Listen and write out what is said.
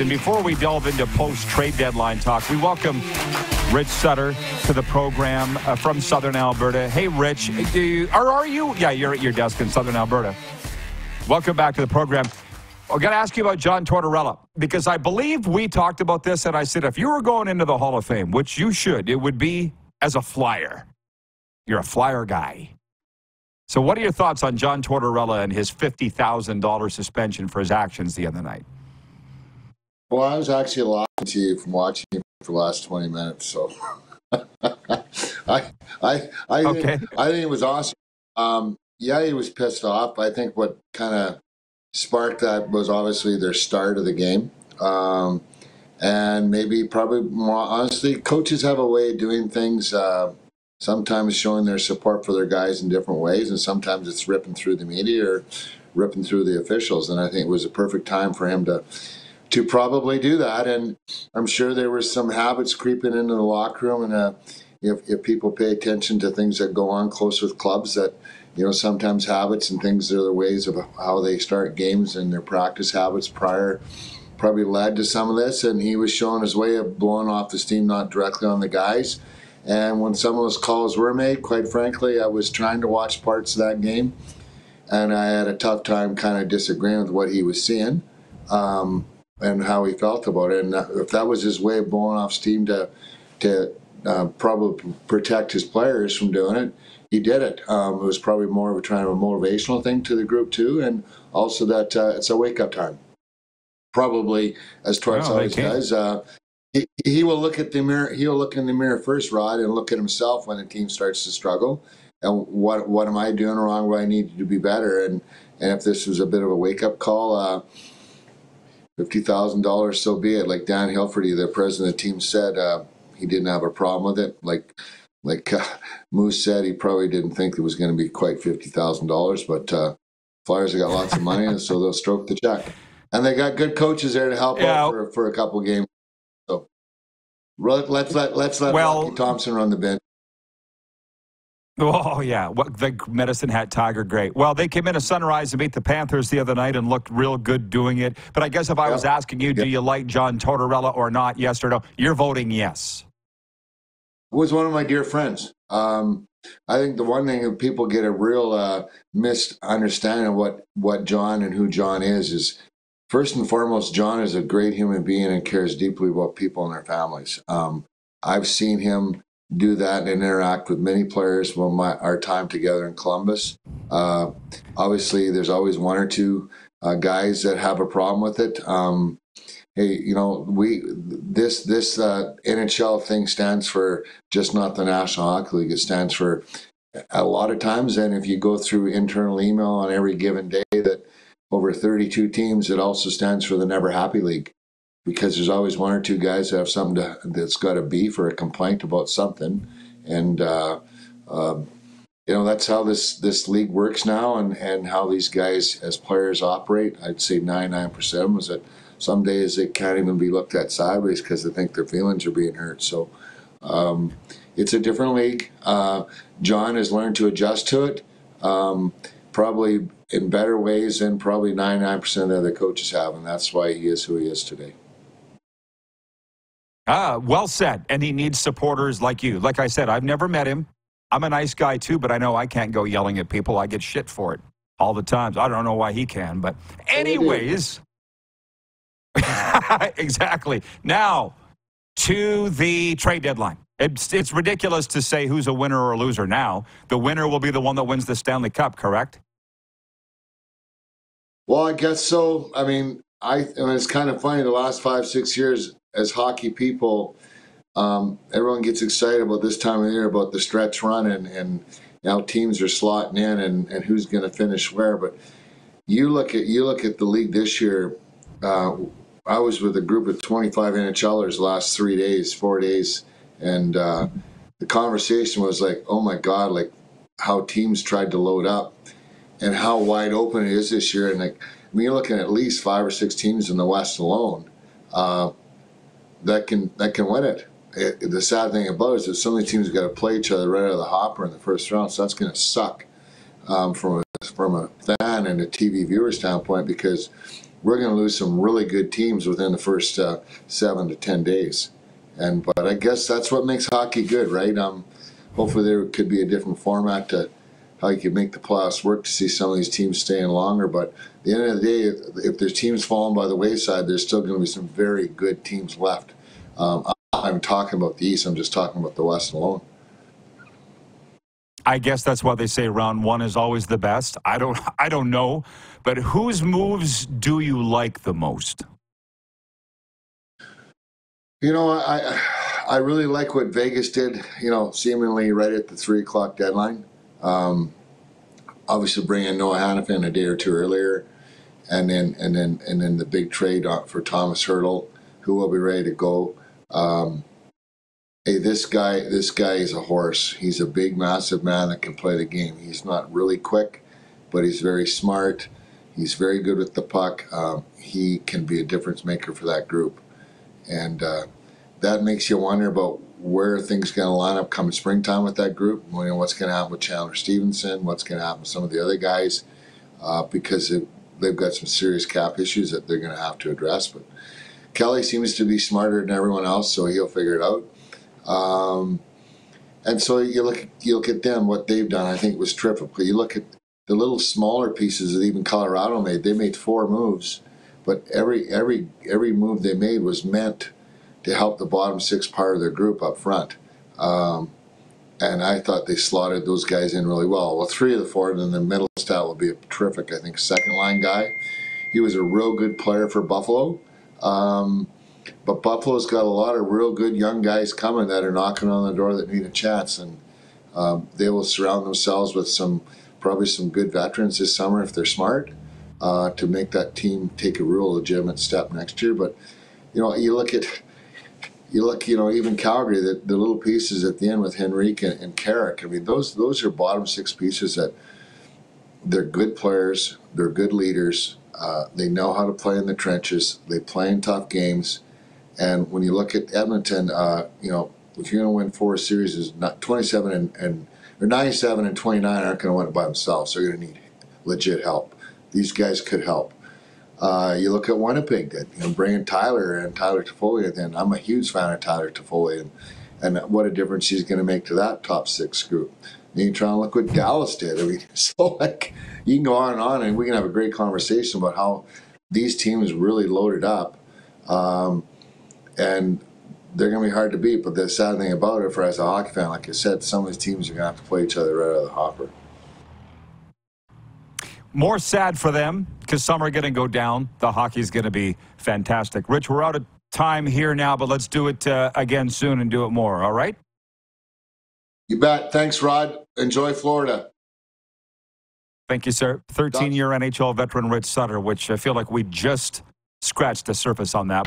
And before we delve into post trade deadline talk, we welcome Rich Sutter to the program uh, from Southern Alberta. Hey, Rich, do you, or are you? Yeah, you're at your desk in Southern Alberta. Welcome back to the program. I got to ask you about John Tortorella because I believe we talked about this, and I said if you were going into the Hall of Fame, which you should, it would be as a flyer. You're a flyer guy. So, what are your thoughts on John Tortorella and his $50,000 suspension for his actions the other night? Well, I was actually laughing to you from watching him for the last 20 minutes. So, I, I, I, okay. think, I think it was awesome. Um, yeah, he was pissed off. I think what kind of sparked that was obviously their start of the game. Um, and maybe, probably more honestly, coaches have a way of doing things. Uh, sometimes showing their support for their guys in different ways, and sometimes it's ripping through the media or ripping through the officials. And I think it was a perfect time for him to to probably do that. And I'm sure there were some habits creeping into the locker room, and uh, if if people pay attention to things that go on close with clubs, that you know sometimes habits and things are the ways of how they start games and their practice habits prior probably led to some of this. And he was showing his way of blowing off the steam not directly on the guys. And when some of those calls were made, quite frankly, I was trying to watch parts of that game, and I had a tough time kind of disagreeing with what he was seeing. Um, and how he felt about it. And if that was his way of blowing off steam to to uh, probably protect his players from doing it, he did it. Um, it was probably more of a kind of a motivational thing to the group too, and also that uh, it's a wake up time. Probably as Torts oh, always does. Uh, he, he will look at the mirror. He'll look in the mirror first, Rod, and look at himself when the team starts to struggle. And what what am I doing wrong? What I need to be better? And and if this was a bit of a wake up call, uh, fifty thousand dollars, so be it. Like Dan Hilferty, the president of the team, said uh, he didn't have a problem with it. Like like uh, Moose said, he probably didn't think it was going to be quite fifty thousand dollars, but uh, Flyers have got lots of money, and so they'll stroke the check. And they got good coaches there to help yeah. out for, for a couple games. So let's let let's let well, Rocky Thompson run the bench. Oh yeah, what the medicine hat tiger, great. Well, they came in a sunrise and beat the Panthers the other night and looked real good doing it. But I guess if I was asking you, do you like John Tortorella or not? Yes or no? You're voting yes. Was one of my dear friends. Um, I think the one thing that people get a real uh, misunderstanding of what what John and who John is is first and foremost, John is a great human being and cares deeply about people and their families. Um, I've seen him do that and interact with many players while my our time together in Columbus. Uh, obviously, there's always one or two uh, guys that have a problem with it. Um, hey, you know, we this this uh, NHL thing stands for just not the National Hockey League. It stands for a lot of times, and if you go through internal email on every given day, that over 32 teams, it also stands for the Never Happy League because there's always one or two guys that have something to, that's got a beef or a complaint about something, and uh, uh, you know that's how this this league works now, and and how these guys as players operate. I'd say 99% of them is that some days they can't even be looked at sideways because they think their feelings are being hurt. So. Um, it's a different league. Uh, John has learned to adjust to it. Um, probably in better ways than probably 99% of the coaches have, and that's why he is who he is today. Ah, well said. And he needs supporters like you. Like I said, I've never met him. I'm a nice guy too, but I know I can't go yelling at people. I get shit for it all the times. I don't know why he can, but anyways. exactly. Now to the trade deadline. It's, it's ridiculous to say who's a winner or a loser now. The winner will be the one that wins the Stanley Cup, correct? Well, I guess so. I mean, I, mean, it's kind of funny. The last five, six years, as hockey people, um, everyone gets excited about this time of year about the stretch run and and now teams are slotting in and, and who's going to finish where. But you look at you look at the league this year. Uh, I was with a group of 25 NHLers last three days, four days, and uh, the conversation was like, "Oh my God!" Like how teams tried to load up and how wide open it is this year. And like, I mean, you're looking at least five or six teams in the West alone uh, that can that can win it. it. The sad thing about it is that so many teams got to play each other right out of the hopper in the first round, so that's going to suck um, from a from a fan and a TV viewer standpoint because we're going to lose some really good teams within the first uh, seven to ten days. And but I guess that's what makes hockey good, right? Um, hopefully there could be a different format to how you can make the playoffs work to see some of these teams staying longer. But at the end of the day, if, if there's teams falling by the wayside, there's still going to be some very good teams left. Um, I'm talking about the East. I'm just talking about the West alone. I guess that's why they say round one is always the best. I don't, I don't know, but whose moves do you like the most? You know, I, I really like what Vegas did. You know, seemingly right at the three o'clock deadline. Um, obviously, bringing Noah Hanifin a day or two earlier, and then and then and then the big trade for Tomas Hertl, who will be ready to go. Um, hey, this guy, this guy is a horse. He's a big, massive man that can play the game. He's not really quick, but he's very smart. He's very good with the puck. Um, he can be a difference maker for that group, and uh, that makes you wonder about where things going to line up come springtime with that group. You know, what's going to happen with Chandler Stephenson? What's going to happen with some of the other guys? Uh, because it, they've got some serious cap issues that they're going to have to address. But Kelly seems to be smarter than everyone else, so he'll figure it out. Um, and so you look you look at them, what they've done. I think was terrific. But You look at the little smaller pieces that even Colorado made. They made four moves, but every every every move they made was meant to help the bottom six part of their group up front. Um, and I thought they slotted those guys in really well. Well, three of the four, and then the Mittelstadt will be a terrific, I think, second line guy. He was a real good player for Buffalo. Um, but Buffalo's got a lot of real good young guys coming that are knocking on the door that need a chance, and um, they will surround themselves with some probably some good veterans this summer if they're smart uh, to make that team take a real legitimate step next year. But you know, you look at you look, you know, even Calgary, the, the little pieces at the end with Henrique and, and Carrick. I mean, those those are bottom six pieces that they're good players, they're good leaders, uh, they know how to play in the trenches, they play in tough games, and when you look at Edmonton, uh, you know, if you're going to win four series, is not 27 and, and or 97 and 29 aren't going to win it by themselves. They're going to need legit help. These guys could help. Uh, you look at Winnipeg, that you know, bringing Tyler and Tyler Toffoli, and I'm a huge fan of Tyler Toffoli, and and what a difference he's going to make to that top six group. And you try and look what Dallas did. I mean, so like you can go on and on, and we can have a great conversation about how these teams really loaded up. Um, and they're going to be hard to beat. But the sad thing about it, for as a hockey fan, like I said, some of these teams are going to have to play each other right out of the hopper. More sad for them because some are going to go down. The hockey's going to be fantastic. Rich, we're out of time here now, but let's do it uh, again soon and do it more. All right? You bet. Thanks, Rod. Enjoy Florida. Thank you, sir. 13 year NHL veteran Rich Sutter, which I feel like we just scratched the surface on that.